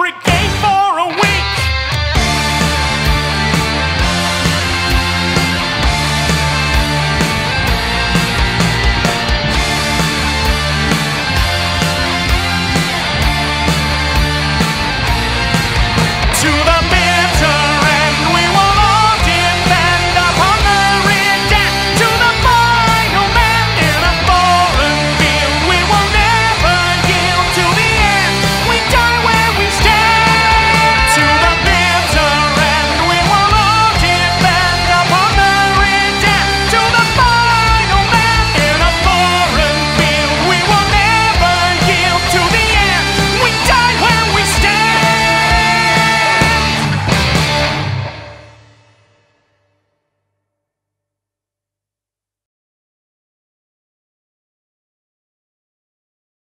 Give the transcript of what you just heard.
brigade for a win.